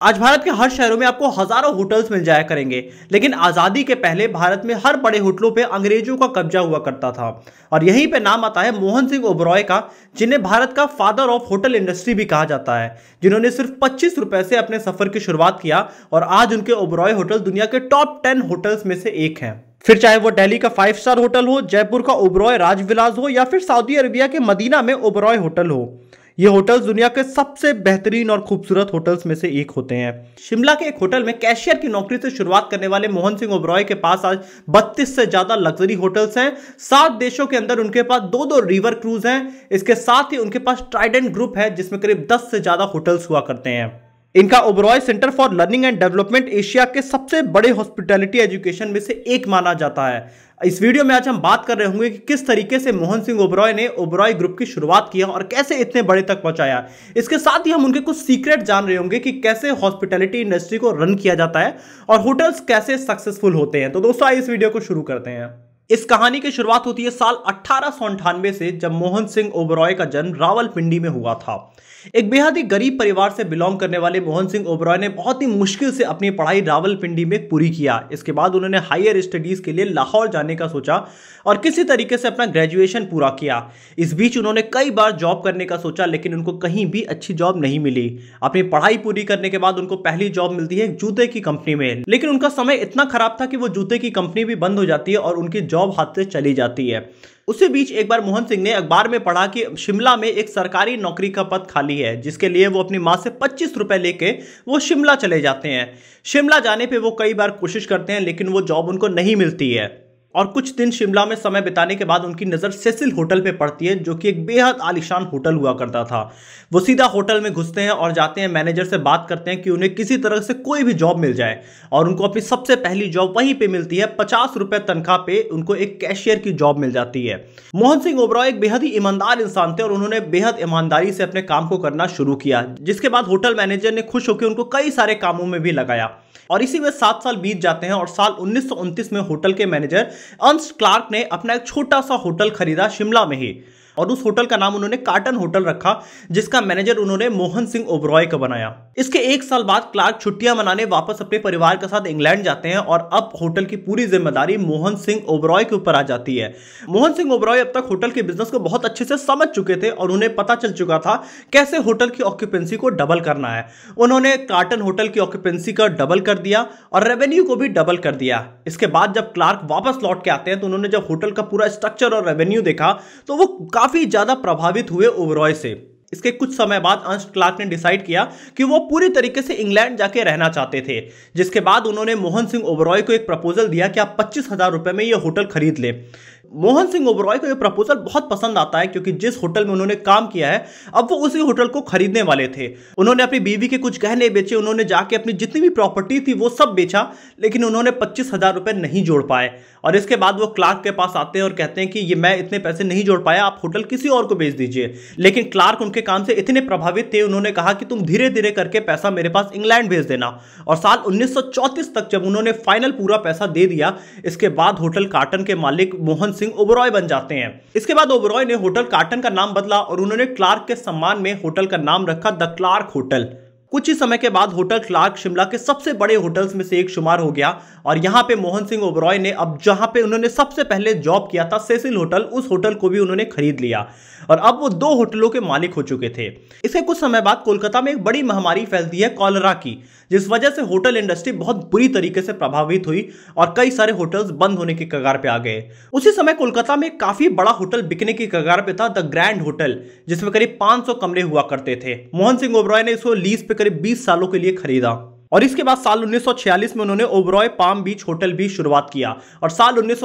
आज भारत के हर शहरों में आपको हज़ारों होटल्स मिल जाया करेंगे, लेकिन आज़ादी के पहले भारत में हर बड़े होटलों पे अंग्रेज़ों का कब्जा हुआ करता था। और यहीं पे नाम आता है मोहन सिंह ओबरॉय का, जिन्हें भारत का फादर ऑफ़ होटल इंडस्ट्री भी कहा जाता है, जिन्होंने सिर्फ़ पच्चीस रुपए से अपने सफ़र की शुरुआत किया और आज उनके ओबरॉय होटल दुनिया के टॉप टेन होटल्स में से एक है। फिर चाहे वो दिल्ली का फाइव स्टार होटल हो, जयपुर का ओबरॉय राजविलास हो, या फिर सऊदी अरबिया के मदीना में ओबरॉय होटल हो। ये होटल्स दुनिया के सबसे बेहतरीन और खूबसूरत होटल्स में से एक होते हैं। शिमला के एक होटल में कैशियर की नौकरी से शुरुआत करने वाले मोहन सिंह ओब्रॉय के पास आज बत्तीस से ज़्यादा लग्जरी होटल्स हैं। सात देशों के अंदर उनके पास दो दो रिवर क्रूज हैं। इसके साथ ही उनके पास ट्राइडेंट ग्रुप है, जिसमें करीब दस से ज़्यादा होटल्स हुआ करते हैं। इनका Oberoi centre for learning and development Asia के सबसे बड़े हॉस्पिटैलिटी एजुकेशन में से एक माना जाता है। इस वीडियो में आज हम बात कर रहे होंगे कि किस तरीके से मोहन सिंह ओबरॉय ने ओबरॉय ग्रुप की शुरुआत किया और कैसे इतने बड़े तक पहुँचाया। इसके साथ ही हम उनके कुछ सीक्रेट जान रहे होंगे कि कैसे हॉस्पिटैलिटी इंडस्ट्री को रन किया जाता है और होटल्स कैसे सक्सेसफुल होते हैं। तो दोस्तों, आइए इस वीडियो को शुरू करते हैं। इस कहानी की शुरुआत होती है साल अठारह से जब मोहन सिंह ओबरॉय का जन्म रावलपिंडी में हुआ था। एक बेहद ही गरीब परिवार से बिलोंग करने वाले मोहन सिंह ओबरॉय ने बहुत ही मुश्किल से अपनी पढ़ाई रावलपिंडी में पूरी किया। इसके बाद उन्होंने हायर स्टडीज़ के लिए लाहौर जाने का सोचा और किसी तरीके से अपना ग्रेजुएशन पूरा किया। इस बीच उन्होंने कई बार जॉब करने का सोचा, लेकिन उनको कहीं भी अच्छी जॉब नहीं मिली। अपनी पढ़ाई पूरी करने के बाद उनको पहली जॉब मिलती है जूते की कंपनी में। लेकिन उनका समय इतना खराब था कि वो जूते की कंपनी भी बंद हो जाती है और उनकी जॉब हाथ से चली जाती है। उसी बीच एक बार मोहन सिंह ने अखबार में पढ़ा कि शिमला में एक सरकारी नौकरी का पद खाली है, जिसके लिए वो अपनी माँ से पच्चीस रुपए लेके वो शिमला चले जाते हैं। शिमला जाने पे वो कई बार कोशिश करते हैं, लेकिन वो जॉब उनको नहीं मिलती है। और कुछ दिन शिमला में समय बिताने के बाद उनकी नज़र सेसिल होटल पे पड़ती है, जो कि एक बेहद आलिशान होटल हुआ करता था। वो सीधा होटल में घुसते हैं और जाते हैं, मैनेजर से बात करते हैं कि उन्हें किसी तरह से कोई भी जॉब मिल जाए और उनको अपनी सबसे पहली जॉब वहीं पे मिलती है, पचास रुपए तनख्वाह पे उनको एक कैशियर की जॉब मिल जाती है। मोहन सिंह ओबरॉय एक बेहद ही ईमानदार इंसान थे और उन्होंने बेहद ईमानदारी से अपने काम को करना शुरू किया, जिसके बाद होटल मैनेजर ने खुश होकर उनको कई सारे कामों में भी लगाया। और इसी में सात साल बीत जाते हैं और साल उन्नीस में होटल के मैनेजर अंश क्लार्क ने अपना एक छोटा सा होटल खरीदा शिमला में ही। और उस होटल का नाम उन्होंने कार्टन होटल रखा, जिसका मैनेजर उन्होंने मोहन सिंह ओबरॉय का बनाया। इसके एक साल बाद क्लार्क छुट्टियाँ मनाने वापस अपने परिवार के साथ इंग्लैंड जाते हैं और अब होटल की पूरी ज़िम्मेदारी मोहन सिंह ओबरॉय के ऊपर आ जाती है। मोहन सिंह ओबरॉय अब तक होटल के बिज़नेस को बहुत अच्छे से समझ चुके थे और उन्हें पता चल चुका था कैसे होटल की ऑक्यूपेंसी को डबल करना है। उन्होंने कार्टन होटल की ऑक्यूपेंसी का डबल कर दिया और रेवेन्यू को भी डबल कर दिया। इसके बाद जब क्लार्क वापस लौट के आते हैं तो उन्होंने जब होटल का पूरा स्ट्रक्चर और रेवेन्यू देखा तो वो काफ़ी ज़्यादा प्रभावित हुए ओबरॉय से। इसके कुछ समय बाद अंश क्लार्क ने डिसाइड किया कि वो पूरी तरीके से इंग्लैंड जाके रहना चाहते थे, जिसके बाद उन्होंने मोहन सिंह ओबरॉय को एक प्रपोजल दिया कि आप पच्चीस हज़ार रुपए में ये होटल खरीद ले। मोहन सिंह ओबरॉय को यह प्रपोजल बहुत पसंद आता है, क्योंकि जिस होटल में उन्होंने काम किया है, अब वो उसी होटल को खरीदने वाले थे। उन्होंने अपनी बीवी के कुछ गहने बेचे, उन्होंने जाके अपनी जितनी भी प्रॉपर्टी थी वो सब बेचा, लेकिन उन्होंने पच्चीस हज़ार रुपए नहीं जोड़ पाए। और इसके बाद वो क्लार्क के पास आते हैं और कहते हैं कि ये मैं इतने पैसे नहीं जोड़ पाया, आप होटल किसी और को बेच दीजिए। लेकिन क्लार्क उनके काम से इतने प्रभावित थे, उन्होंने कहा कि तुम धीरे धीरे करके पैसा मेरे पास इंग्लैंड भेज देना। और साल उन्नीस सौ चौंतीस तक जब उन्होंने फाइनल पूरा पैसा दे दिया, इसके बाद होटल कार्टन के मालिक मोहन सिंह ओबरॉय बन जाते हैं। इसके बाद ओबरॉय ने होटल कार्टन का नाम बदला और उन्होंने क्लार्क के सम्मान में होटल का नाम रखा द क्लार्क होटल। कुछ ही समय के बाद होटल क्लार्क शिमला के सबसे बड़े होटल्स में से एक शुमार हो गया और यहाँ पे मोहन सिंह ओबरॉय ने, अब जहाँ पे उन्होंने सबसे पहले जॉब किया था सेसिल होटल उस होटल को भी उन्होंने खरीद लिया और अब वो दो होटलों के मालिक हो चुके थे। इसके कुछ समय बाद कोलकाता में एक बड़ी महामारी फैलती है, कॉलरा की, जिस वजह से होटल इंडस्ट्री बहुत बुरी तरीके से प्रभावित हुई और कई सारे होटल्स बंद होने की कगार पे आ गए। उसी समय कोलकाता में काफ़ी बड़ा होटल बिकने की कगार पे था द ग्रैंड होटल जिसमें करीब 500 कमरे हुआ करते थे। मोहन सिंह ओबरॉय ने इसको लीज पे करीब 20 सालों के लिए खरीदा। और इसके बाद साल 1946 में उन्होंने ओबरॉय पाम बीच होटल भी शुरुआत किया। और साल उन्नीस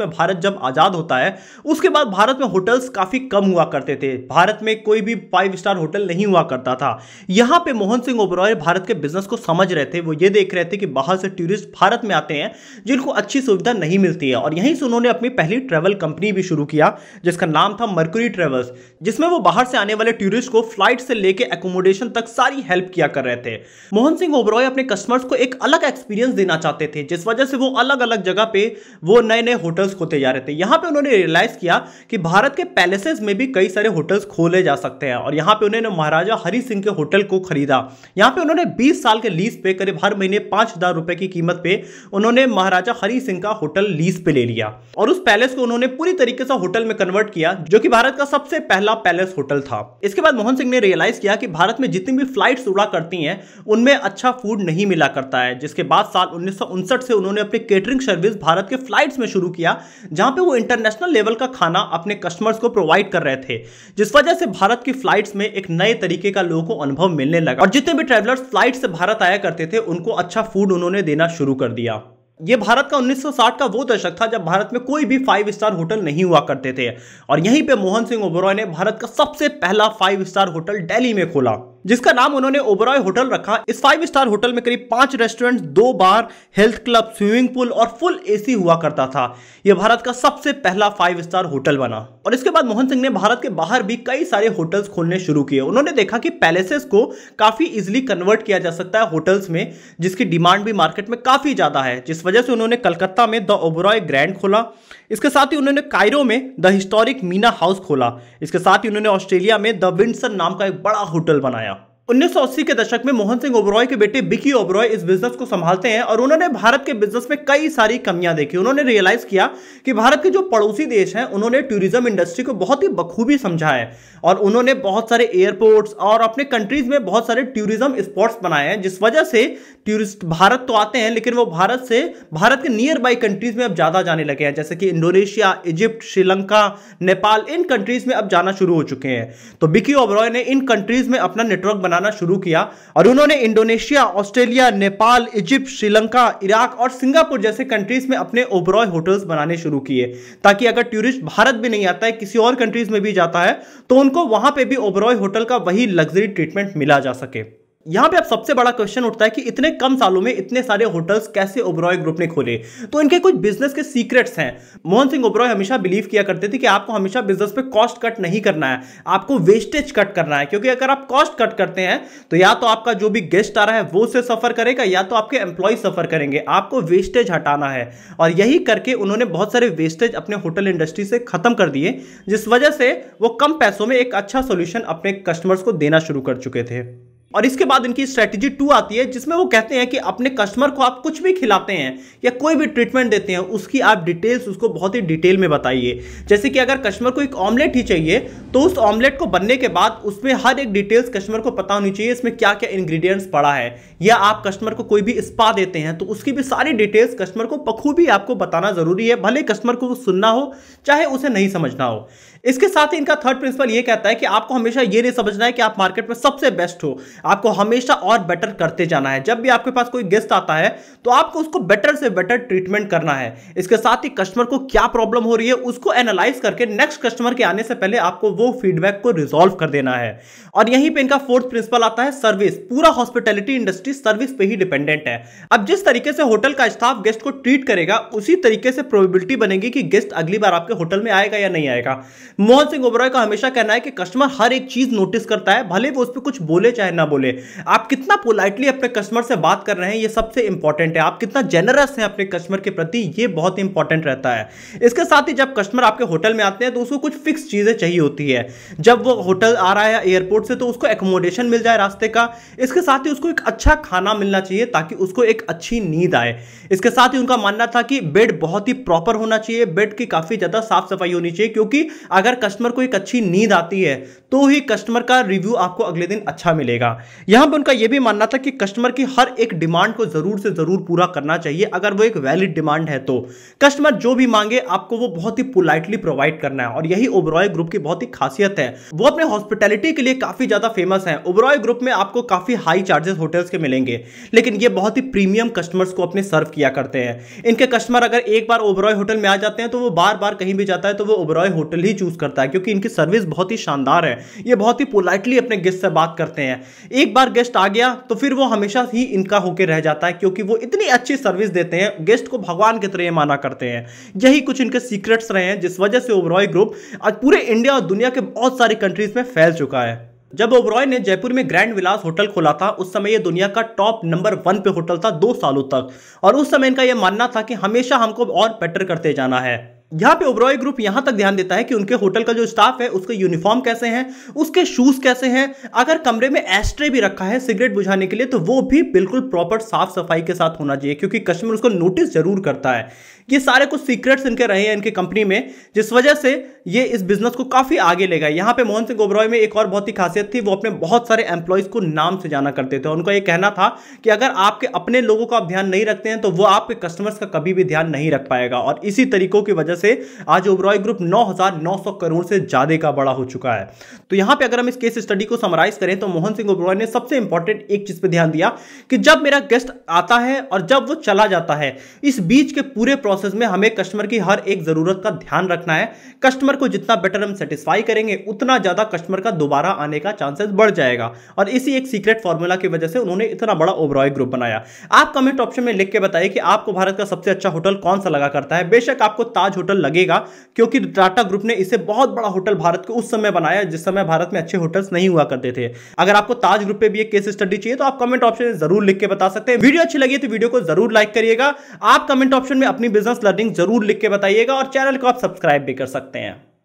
में भारत जब आज़ाद होता है, उसके बाद भारत में होटल्स काफ़ी कम हुआ करते थे। भारत में कोई भी फाइव स्टार होटल नहीं हुआ करता था। यहाँ पे मोहन सिंह ओबरॉय भारत के बिज़नेस को समझ रहे थे। वो ये देख रहे थे कि बाहर से टूरिस्ट भारत में आते हैं, जिनको अच्छी सुविधा नहीं मिलती है। और यहीं से उन्होंने अपनी पहली ट्रेवल कंपनी भी शुरू किया, जिसका नाम था मर्कुरी ट्रेवल्स जिसमें वो बाहर से आने वाले टूरिस्ट को फ़्लाइट से लेकर एकोमोडेशन तक सारी हेल्प किया कर रहे थे। मोहन सिंह ओबरॉय अपने कस्टमर्स को एक अलग एक्सपीरियंस देना चाहते थे, जिस वजह से वो अलग अलग जगह पे वो नए नए होटल्स खोते जा रहे थे। यहाँ पे उन्होंने रियलाइज़ किया कि भारत के पैलेसेस में भी कई सारे होटल्स खोले जा सकते हैं, और यहाँ पे उन्होंने महाराजा हरि सिंह के होटल को खरीदा। यहाँ पे उन्होंने बीस साल के लीज पे करीब हर महीने पाँच की कीमत पे उन्होंने महाराजा हरि सिंह का होटल लीज पे ले लिया, और उस पैलेस को उन्होंने पूरी तरीके से होटल में कन्वर्ट किया, जो कि भारत का सबसे पहला पैलेस होटल था। इसके बाद मोहन सिंह ने रियलाइज़ किया कि भारत में जितनी भी फ्लाइट्स उड़ा करती हैं, उनमें अच्छा फ़ूड नहीं मिला करता है, जिसके बाद साल उन्नीस से उन्होंने अपनी केटरिंग सर्विस भारत के फ्लाइट्स में शुरू किया, जहाँ पे वो इंटरनेशनल लेवल का खाना अपने कस्टमर्स को प्रोवाइड कर रहे थे, जिस वजह से भारत की फ्लाइट्स में एक नए तरीके का लोगों को अनुभव मिलने लगा। और जितने भी ट्रेवलर्स फ़्लाइट से भारत आया करते थे, उनको अच्छा फ़ूड उन्होंने देना शुरू कर दिया। ये भारत का 1960 का वो दशक था, जब भारत में कोई भी फाइव स्टार होटल नहीं हुआ करते थे। और यहीं पे मोहन सिंह ओबरॉय ने भारत का सबसे पहला फाइव स्टार होटल दिल्ली में खोला। जिसका नाम उन्होंने ओबरॉय होटल रखा। इस फाइव स्टार होटल में करीब पाँच रेस्टोरेंट दो बार हेल्थ क्लब स्विमिंग पूल और फुल एसी हुआ करता था। यह भारत का सबसे पहला फाइव स्टार होटल बना। और इसके बाद मोहन सिंह ने भारत के बाहर भी कई सारे होटल्स खोलने शुरू किए। उन्होंने देखा कि पैलेसेस को काफ़ी इजिली कन्वर्ट किया जा सकता है होटल्स में, जिसकी डिमांड भी मार्केट में काफ़ी ज़्यादा है। जिस वजह से उन्होंने कलकत्ता में द ओबरॉय ग्रैंड खोला। इसके साथ ही उन्होंने कायरो में द हिस्टोरिक मीना हाउस खोला। इसके साथ ही उन्होंने ऑस्ट्रेलिया में द विंडसन नाम का एक बड़ा होटल बनाया। 1980 के दशक में मोहन सिंह ओबरॉय के बेटे बिकी ओबरॉय इस बिज़नेस को संभालते हैं और उन्होंने भारत के बिज़नेस में कई सारी कमियाँ देखी। उन्होंने रियलाइज़ किया कि भारत के जो पड़ोसी देश हैं, उन्होंने टूरिज़्म इंडस्ट्री को बहुत ही बखूबी समझा है और उन्होंने बहुत सारे एयरपोर्ट्स और अपने कंट्रीज़ में बहुत सारे टूरिज़्म स्पॉट्स बनाए हैं, जिस वजह से टूरिस्ट भारत तो आते हैं, लेकिन वो भारत से, भारत के नियर बाई कंट्रीज़ में अब ज़्यादा जाने लगे हैं, जैसे कि इंडोनेशिया इजिप्ट श्रीलंका नेपाल इन कंट्रीज़ में अब जाना शुरू हो चुके हैं। तो बिकी ओबरॉय ने इन कंट्रीज़ में अपना नेटवर्क बनाना शुरू किया और उन्होंने Indonesia, Australia, Nepal, Egypt, Sri Lanka, Iraq और सिंगापुर जैसे कंट्रीज़ में अपने ओबरॉय होटल्स बनाने शुरू किए। ताकि अगर टूरिस्ट भारत भी नहीं आता है, किसी और कंट्रीज़ में भी जाता है तो उनको वहाँ पर भी ओबरॉय होटल का वही लग्जरी ट्रीटमेंट मिला जा सके। यहाँ पे अब सबसे बड़ा क्वेश्चन उठता है कि इतने कम सालों में इतने सारे होटल्स कैसे ओबरॉय ग्रुप ने खोले? तो इनके कुछ बिज़नेस के सीक्रेट्स हैं। मोहन सिंह ओबरॉय हमेशा बिलीव किया करते थे कि आपको हमेशा बिज़नेस पे कॉस्ट कट नहीं करना है। आपको वेस्टेज कट करना है। क्योंकि अगर आप कॉस्ट कट करते हैं तो या तो आपका जो भी गेस्ट आ रहा है, वो से सफ़र करेगा, या तो आपके एम्प्लॉय सफ़र करेंगे। आपको वेस्टेज हटाना है। और यही करके उन्होंने बहुत सारे वेस्टेज अपने होटल इंडस्ट्री से खत्म कर दिए, जिस वजह से वो कम पैसों में एक अच्छा सोल्यूशन अपने कस्टमर्स को देना शुरू कर चुके थे। और इसके बाद इनकी स्ट्रेटेजी टू आती है, जिसमें वो कहते हैं कि अपने कस्टमर को आप कुछ भी खिलाते हैं या कोई भी ट्रीटमेंट देते हैं, उसकी आप डिटेल्स उसको बहुत ही डिटेल में बताइए। जैसे कि अगर कस्टमर को एक ऑमलेट ही चाहिए तो उस ऑमलेट को बनने के बाद उसमें हर एक डिटेल्स कस्टमर को पता होनी चाहिए, इसमें क्या क्या इंग्रीडियंट्स पड़ा है। या आप कस्टमर को कोई भी स्पा देते हैं तो उसकी भी सारी डिटेल्स कस्टमर को बखूबी आपको बताना ज़रूरी है। भले कस्टमर को सुनना हो, चाहे उसे नहीं समझना हो। इसके साथ ही इनका थर्ड प्रिंसिपल ये कहता है कि आपको हमेशा ये नहीं समझना है कि आप मार्केट में सबसे बेस्ट हो। आपको हमेशा और बेटर करते जाना है। जब भी आपके पास कोई गेस्ट आता है तो आपको उसको बेटर से बेटर ट्रीटमेंट करना है। इसके साथ ही कस्टमर को क्या प्रॉब्लम हो रही है, उसको एनालाइज करके नेक्स्ट कस्टमर के आने से पहले आपको वो फीडबैक को रिजोल्व कर देना है। और यहीं पे इनका फोर्थ प्रिंसिपल आता है सर्विस पूरा हॉस्पिटैलिटी इंडस्ट्री सर्विस पे ही डिपेंडेंट है। अब जिस तरीके से होटल का स्टाफ गेस्ट को ट्रीट करेगा, उसी तरीके से प्रोबेबिलिटी बनेगी कि गेस्ट अगली बार आपके होटल में आएगा या नहीं आएगा। मोहन सिंह ओबरॉय का हमेशा कहना है कि कस्टमर हर एक चीज़ नोटिस करता है, भले वो उस पर कुछ बोले चाहे ना बोले। आप कितना पोलाइटली अपने कस्टमर से बात कर रहे हैं, ये सबसे इंपॉर्टेंट है। आप कितना जेनरस हैं अपने कस्टमर के प्रति, ये बहुत इंपॉर्टेंट रहता है। इसके साथ ही जब कस्टमर आपके होटल में आते हैं तो उसको कुछ फिक्स चीज़ें चाहिए होती है। जब वो होटल आ रहा है एयरपोर्ट से तो उसको एकोमोडेशन मिल जाए रास्ते का। इसके साथ ही उसको एक अच्छा खाना मिलना चाहिए, ताकि उसको एक अच्छी नींद आए। इसके साथ ही उनका मानना था कि बेड बहुत ही प्रॉपर होना चाहिए, बेड की काफ़ी ज़्यादा साफ़ सफ़ाई होनी चाहिए, क्योंकि अगर कस्टमर को एक अच्छी नींद आती है तो ही कस्टमर का रिव्यू आपको अगले दिन अच्छा मिलेगा। यहाँ पर उनका यह भी मानना था कि कस्टमर की हर एक डिमांड को ज़रूर से ज़रूर पूरा करना चाहिए, अगर वो एक वैलिड डिमांड है तो। कस्टमर जो भी मांगे, आपको वो बहुत ही पोलाइटली प्रोवाइड करना है, और यही ओबरॉय ग्रुप की बहुत ही खासियत है। वो अपने हॉस्पिटैलिटी के लिए काफ़ी ज़्यादा फ़ेमस है। ओबरॉय ग्रुप में आपको काफ़ी हाई चार्जेस होटल्स के मिलेंगे। लेकिन ये बहुत ही प्रीमियम कस्टमर्स को अपने सर्व किया करते हैं। इनके कस्टमर अगर एक बार ओबरॉय होटल में आ जाते हैं तो वो बार बार कहीं भी जाता है तो वो ओबरॉय होटल ही चूज़ करता है, क्योंकि इनकी सर्विस बहुत ही शानदार है। ये बहुत ही पोलाइटली अपने गेस्ट से बात करते हैं। एक बार गेस्ट आ गया तो फिर वो हमेशा ही इनका होकर रह जाता है, क्योंकि वो इतनी अच्छी सर्विस देते हैं गेस्ट को भगवान की तरह माना करते हैं। यही कुछ इनके सीक्रेट्स रहे हैं, जिस वजह से ओबरॉय ग्रुप आज पूरे इंडिया और दुनिया के बहुत सारी कंट्रीज़ में फैल चुका है। जब ओबरॉय ने जयपुर में ग्रैंड विलास होटल खोला था, उस समय यह दुनिया का टॉप नंबर वन पे होटल था दो सालों तक। और उस समय इनका यह मानना था कि हमेशा हमको और बेटर करते जाना है। यहाँ पे ओब्रॉय ग्रुप यहाँ तक ध्यान देता है कि उनके होटल का जो स्टाफ है, उसके यूनिफॉर्म कैसे हैं, उसके शूज़ कैसे हैं। अगर कमरे में एस्ट्रे भी रखा है सिगरेट बुझाने के लिए तो वो भी बिल्कुल प्रॉपर साफ़ सफ़ाई के साथ होना चाहिए, क्योंकि कस्टमर उसको नोटिस ज़रूर करता है। ये सारे कुछ सीक्रेट्स इनके रहे हैं इनकी कंपनी में, जिस वजह से ये इस बिज़नेस को काफ़ी आगे ले गए। यहाँ पे मोहन सिंह ओब्रॉय में एक और बहुत ही खासियत थी, वो अपने बहुत सारे एम्प्लॉयज़ को नाम से जाना करते थे। उनका ये कहना था कि अगर आपके अपने लोगों का आप ध्यान नहीं रखते हैं तो वो आपके कस्टमर्स का कभी भी ध्यान नहीं रख पाएगा, और इसी तरीकों की वजह से आज ओब्रॉय ग्रुप नौ करोड़ से ज़्यादा का बड़ा हो चुका है। तो यहाँ पर अगर हम इस केस स्टडी को समराइज करें तो मोहन सिंह ओब्रॉय ने सबसे इंपॉर्टेंट एक चीज़ पर ध्यान दिया कि जब मेरा गेस्ट आता है और जब वो चला जाता है, इस बीच के पूरे प्रोसेस में हमें कस्टमर की हर एक ज़रूरत का ध्यान रखना है। कस्टमर को जितना बेटर हम सेटिस्फाई करेंगे, उतना ज़्यादा कस्टमर का दोबारा आने का चांसेस बढ़ जाएगा। और इसी एक सीक्रेट फॉर्मूला की वजह से उन्होंने इतना बड़ा ओबरॉय ग्रुप बनाया। आप कमेंट ऑप्शन में लिख के बताइए कि आपको भारत का सबसे अच्छा होटल कौन सा लगा करता है। बेशक आपको ताज होटल लगेगा, क्योंकि टाटा ग्रुप ने इसे बहुत बड़ा होटल भारत को उस समय बनाया जिस समय भारत में अच्छे होटल्स नहीं हुआ करते थे। अगर आपको ताज ग्रुप पे भी एक केस स्टडी चाहिए तो आप कमेंट ऑप्शन में ज़रूर लिख के बता सकते हैं। वीडियो अच्छी लगी तो वीडियो को ज़रूर लाइक करिएगा। आप कमेंट ऑप्शन में अपनी बिज़नेस लर्निंग ज़रूर लिख के बताइएगा और चैनल को आप सब्सक्राइब भी कर सकते हैं।